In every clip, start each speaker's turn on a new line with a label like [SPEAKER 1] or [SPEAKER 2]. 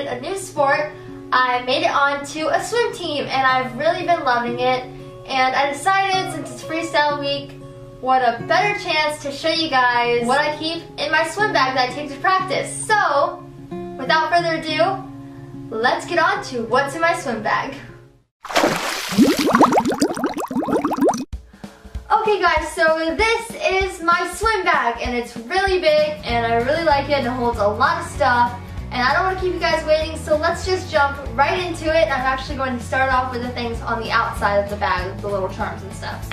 [SPEAKER 1] started a new sport. I made it onto a swim team and I've really been loving it. And I decided since it's freestyle week, what a better chance to show you guys what I keep in my swim bag that I take to practice. So, without further ado, let's get on to what's in my swim bag. Okay guys, so this is my swim bag and it's really big and I really like it and it holds a lot of stuff and I don't want to keep you guys waiting so let's just jump right into it. I'm actually going to start off with the things on the outside of the bag, the little charms and stuff.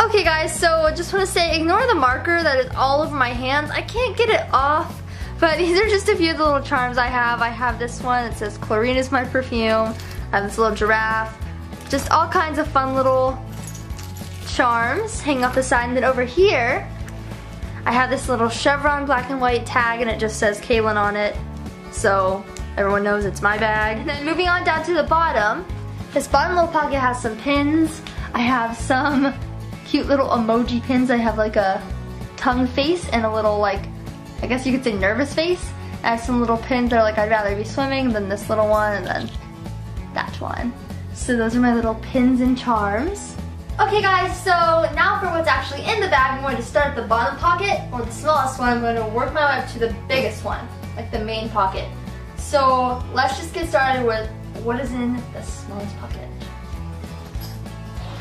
[SPEAKER 1] Okay guys, so I just want to say ignore the marker that is all over my hands. I can't get it off, but these are just a few of the little charms I have. I have this one that says chlorine is my perfume. I have this little giraffe. Just all kinds of fun little charms hanging off the side. And then over here, I have this little chevron black and white tag and it just says Kaelyn on it. So everyone knows it's my bag. And then moving on down to the bottom, this bottom little pocket has some pins. I have some cute little emoji pins. I have like a tongue face and a little like, I guess you could say nervous face. I have some little pins that are like I'd rather be swimming than this little one and then that one. So those are my little pins and charms. Okay guys, so now for what's actually in the bag, I'm going to start at the bottom pocket, or the smallest one. I'm going to work my way up to the biggest one, like the main pocket. So let's just get started with what is in the smallest pocket.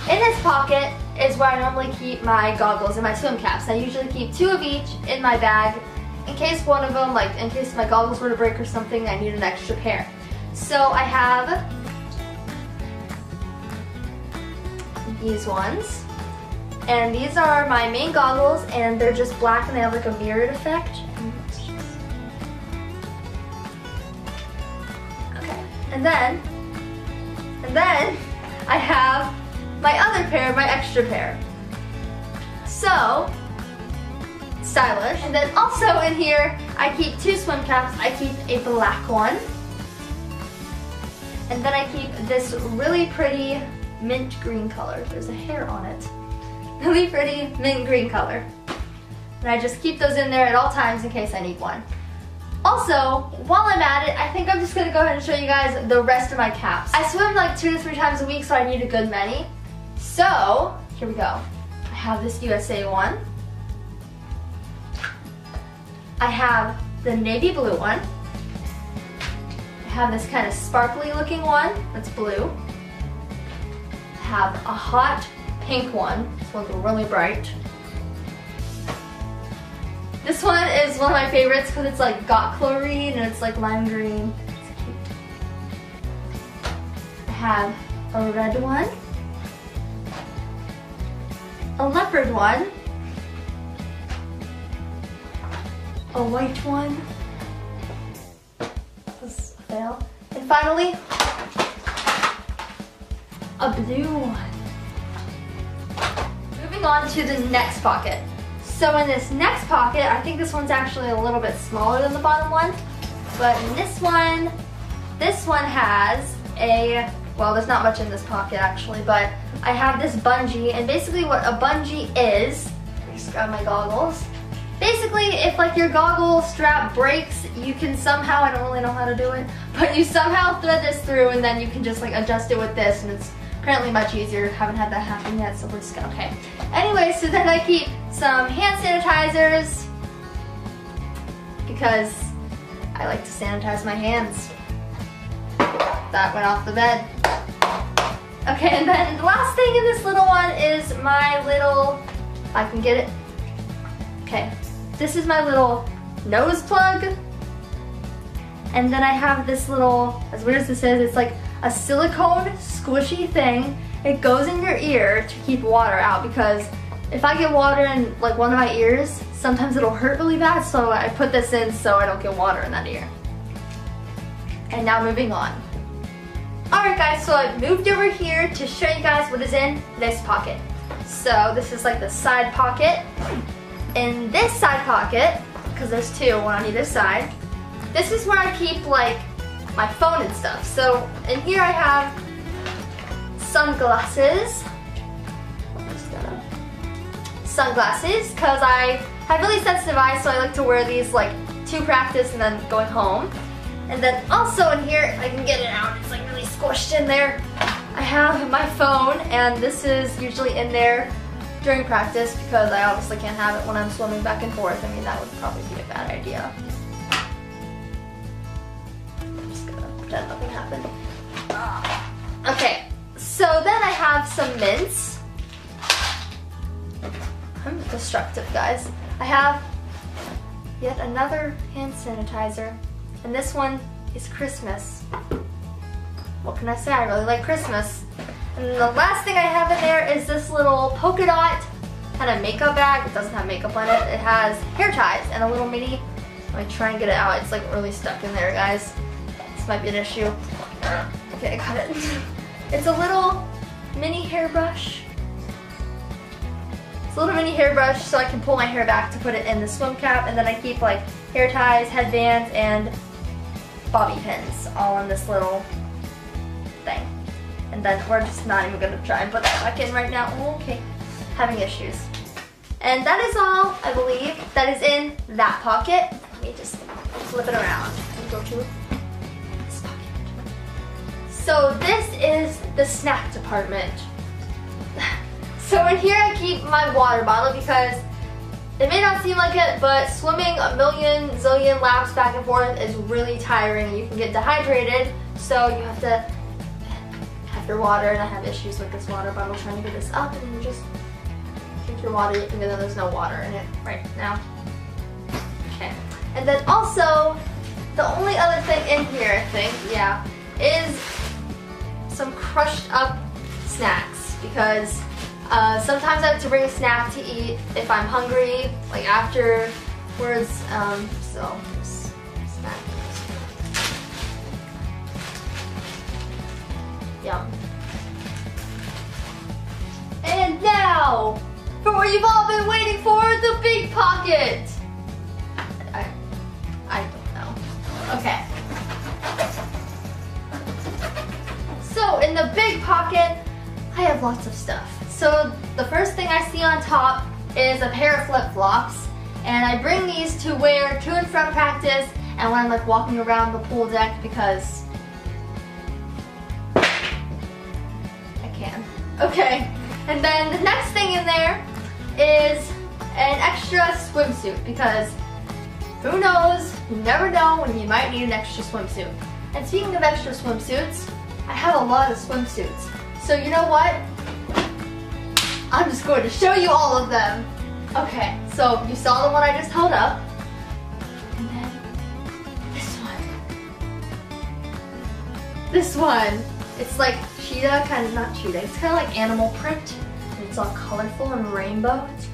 [SPEAKER 1] In this pocket is where I normally keep my goggles and my swim caps. I usually keep two of each in my bag in case one of them, like in case my goggles were to break or something, I need an extra pair. So I have these ones. And these are my main goggles and they're just black and they have like a mirrored effect. Okay, and then, and then I have my other pair, my extra pair. So, stylish. And then also in here, I keep two swim caps. I keep a black one. And then I keep this really pretty mint green color. There's a hair on it. Really pretty mint green color. And I just keep those in there at all times in case I need one. Also, while I'm at it, I think I'm just gonna go ahead and show you guys the rest of my caps. I swim like two to three times a week, so I need a good many. So, here we go. I have this USA one. I have the navy blue one. I have this kind of sparkly looking one that's blue have a hot pink one. One's really bright. This one is one of my favorites because it's like got chlorine and it's like lime green. It's cute. I have a red one, a leopard one, a white one, this fail, and finally a blue one. Moving on to the next pocket. So in this next pocket, I think this one's actually a little bit smaller than the bottom one, but in this one, this one has a, well there's not much in this pocket actually, but I have this bungee, and basically what a bungee is, just grab my goggles, basically if like your goggle strap breaks, you can somehow, I don't really know how to do it, but you somehow thread this through and then you can just like adjust it with this and it's apparently much easier. Haven't had that happen yet, so we're just gonna, okay. Anyway, so then I keep some hand sanitizers because I like to sanitize my hands. That went off the bed. Okay, and then the last thing in this little one is my little, I can get it. Okay, this is my little nose plug. And then I have this little, as weird as this is, it's like a silicone squishy thing. It goes in your ear to keep water out because if I get water in like one of my ears, sometimes it'll hurt really bad, so I put this in so I don't get water in that ear. And now moving on. Alright guys, so I moved over here to show you guys what is in this pocket. So this is like the side pocket. In this side pocket, because there's two, one on either side, this is where I keep like my phone and stuff. So in here I have sunglasses. Sunglasses, because I have really sensitive eyes, so I like to wear these like to practice and then going home. And then also in here, I can get it out, it's like really squished in there. I have my phone and this is usually in there during practice because I obviously can't have it when I'm swimming back and forth. I mean, that would probably be a bad idea. Nothing happened. Okay, so then I have some mints. I'm destructive, guys. I have yet another hand sanitizer, and this one is Christmas. What can I say? I really like Christmas. And the last thing I have in there is this little polka dot kind of makeup bag. It doesn't have makeup on it. It has hair ties and a little mini. Me try and get it out. It's like really stuck in there, guys. This might be an issue. Okay, I got it. It's a little mini hairbrush. It's a little mini hairbrush so I can pull my hair back to put it in the swim cap and then I keep like hair ties, headbands, and bobby pins all in this little thing. And then we're just not even gonna try and put that back in right now. okay, having issues. And that is all, I believe, that is in that pocket. Let me just flip it around and go to. So this is the snack department. So in here I keep my water bottle because it may not seem like it, but swimming a million zillion laps back and forth is really tiring. You can get dehydrated, so you have to have your water, and I have issues with this water bottle trying to get this up, and you just drink your water even though there's no water in it right now. Okay, and then also, the only other thing in here, I think, yeah, is some crushed up snacks, because uh, sometimes I have to bring a snack to eat if I'm hungry, like afterwards, um, so Yum. And now, for what you've all been waiting for, the big pocket. I, I don't know. Okay. So in the big pocket, I have lots of stuff. So the first thing I see on top is a pair of flip-flops. And I bring these to wear to and from practice and when I'm like walking around the pool deck because I can. Okay, and then the next thing in there is an extra swimsuit because who knows, you never know when you might need an extra swimsuit. And speaking of extra swimsuits, I have a lot of swimsuits. So you know what? I'm just going to show you all of them. Okay, so you saw the one I just held up. And then this one. This one. It's like cheetah, kind of, not cheetah, it's kind of like animal print. And It's all colorful and rainbow. It's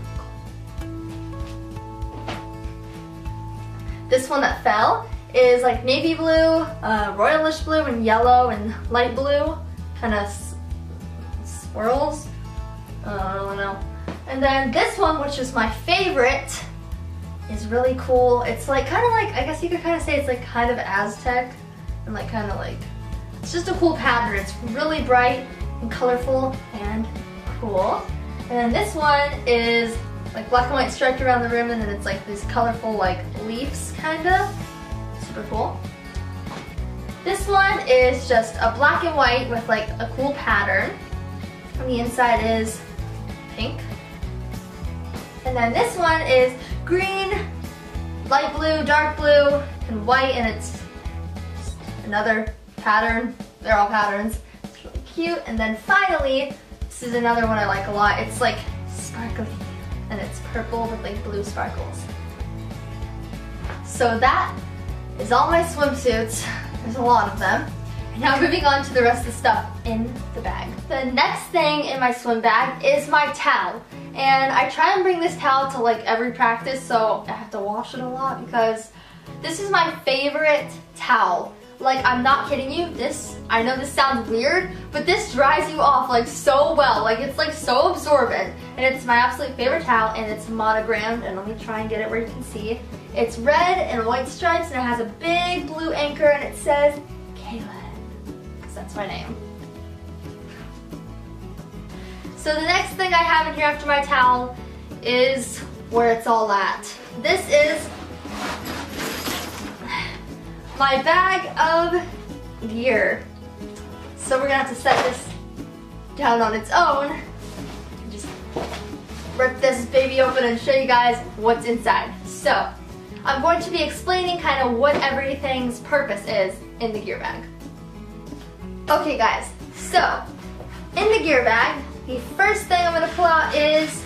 [SPEAKER 1] This one that fell is like navy blue, uh, royalish blue, and yellow, and light blue. Kind of swirls. Uh, I don't know. And then this one, which is my favorite, is really cool. It's like kind of like, I guess you could kind of say it's like kind of Aztec and like kind of like it's just a cool pattern. It's really bright and colorful and cool. And then this one is like black and white striped around the rim and then it's like these colorful like leaves kinda. Super cool. This one is just a black and white with like a cool pattern. On the inside is pink. And then this one is green, light blue, dark blue, and white and it's another pattern. They're all patterns. It's really cute. And then finally, this is another one I like a lot. It's like sparkly and it's purple with like blue sparkles. So that is all my swimsuits. There's a lot of them. Now moving on to the rest of the stuff in the bag. The next thing in my swim bag is my towel. And I try and bring this towel to like every practice so I have to wash it a lot because this is my favorite towel. Like, I'm not kidding you, this, I know this sounds weird, but this dries you off like so well. Like, it's like so absorbent. And it's my absolute favorite towel, and it's monogrammed, and let me try and get it where you can see. It's red and white stripes, and it has a big blue anchor, and it says Kaelyn, because that's my name. So the next thing I have in here after my towel is where it's all at. This is my bag of gear. So we're gonna have to set this down on its own. Just rip this baby open and show you guys what's inside. So, I'm going to be explaining kind of what everything's purpose is in the gear bag. Okay guys, so in the gear bag, the first thing I'm gonna pull out is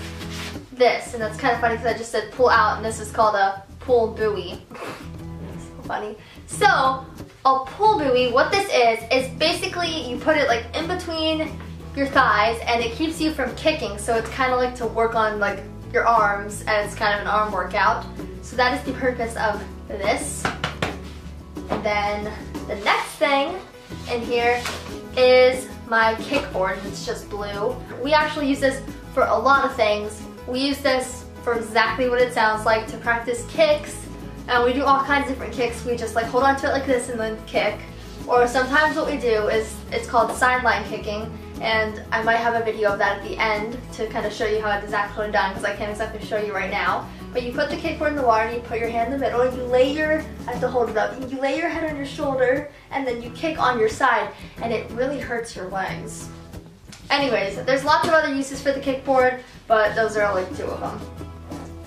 [SPEAKER 1] this, and that's kind of funny because I just said pull out, and this is called a pull buoy. so funny. So, a pull buoy, what this is, is basically you put it like in between your thighs, and it keeps you from kicking, so it's kind of like to work on like your arms, and it's kind of an arm workout. So that is the purpose of this. And then the next thing in here is my kickboard. It's just blue. We actually use this for a lot of things. We use this for exactly what it sounds like to practice kicks. And we do all kinds of different kicks. We just like hold on to it like this and then kick. Or sometimes what we do is, it's called sideline kicking. And I might have a video of that at the end to kind of show you how it's exactly done because I can't exactly show you right now. But you put the kickboard in the water and you put your hand in the middle and you lay your, I have to hold it up, you lay your head on your shoulder and then you kick on your side and it really hurts your legs. Anyways, there's lots of other uses for the kickboard, but those are only two of them.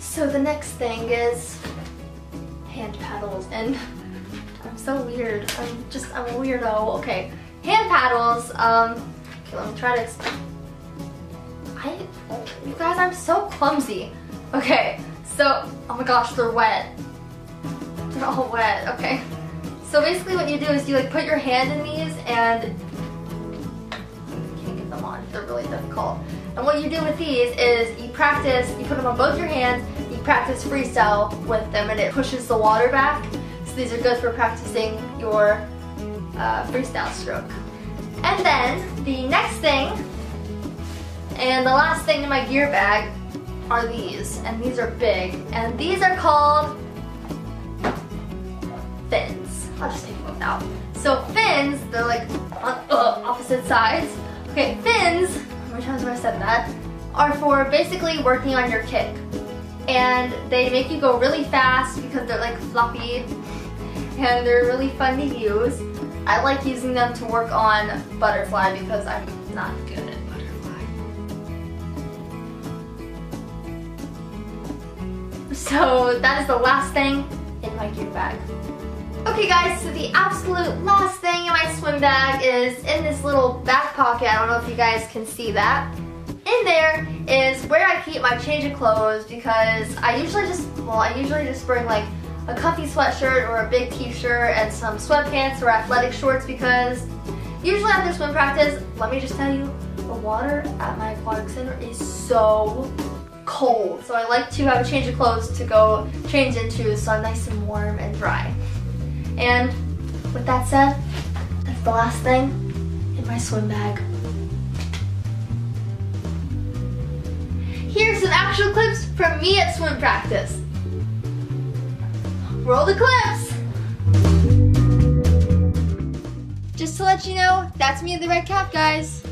[SPEAKER 1] So the next thing is hand paddles and I'm so weird. I'm just, I'm a weirdo. Okay, hand paddles. Um, okay, let me try to. I, you guys, I'm so clumsy. Okay, so, oh my gosh, they're wet. They're all wet, okay. So basically what you do is you like put your hand in these and can't get them on, they're really difficult. And what you do with these is you practice, you put them on both your hands, you practice freestyle with them and it pushes the water back. So these are good for practicing your uh, freestyle stroke. And then the next thing, and the last thing in my gear bag are these, and these are big, and these are called fins. I'll just take them out. So fins, they're like on uh, opposite sides. Okay, fins, how many times have I said that, are for basically working on your kick. And they make you go really fast because they're like floppy and they're really fun to use. I like using them to work on butterfly because I'm not good So that is the last thing in my gear bag. Okay guys, so the absolute last thing in my swim bag is in this little back pocket. I don't know if you guys can see that. In there is where I keep my change of clothes because I usually just, well, I usually just bring like a comfy sweatshirt or a big t-shirt and some sweatpants or athletic shorts because usually after swim practice, let me just tell you, the water at my aquatic center is so cold. So I like to have a change of clothes to go change into so I'm nice and warm and dry. And with that said, that's the last thing in my swim bag. Here's some actual clips from me at swim practice. Roll the clips! Just to let you know, that's me in the red cap, guys.